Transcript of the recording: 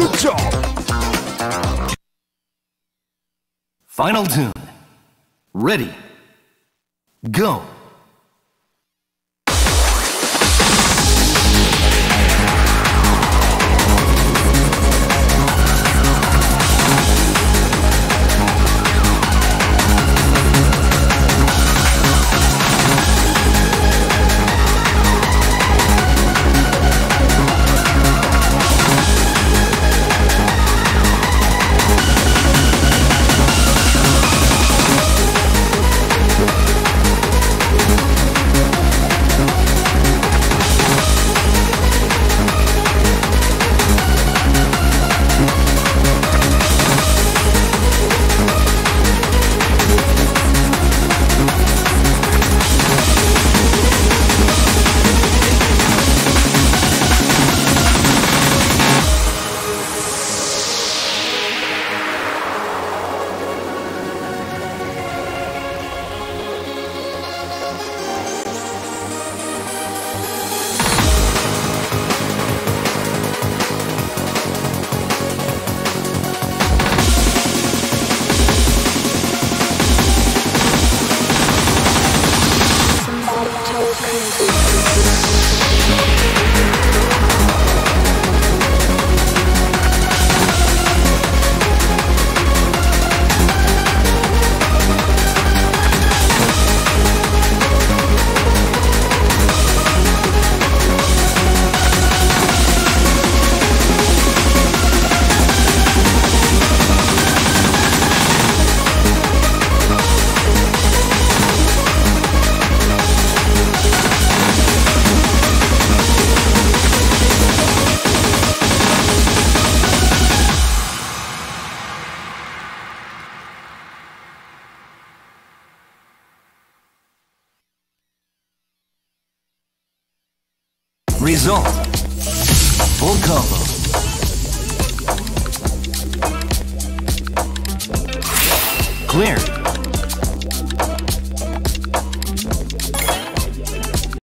Good job! Final tune. Ready. Go. Result. Full combo. Clear.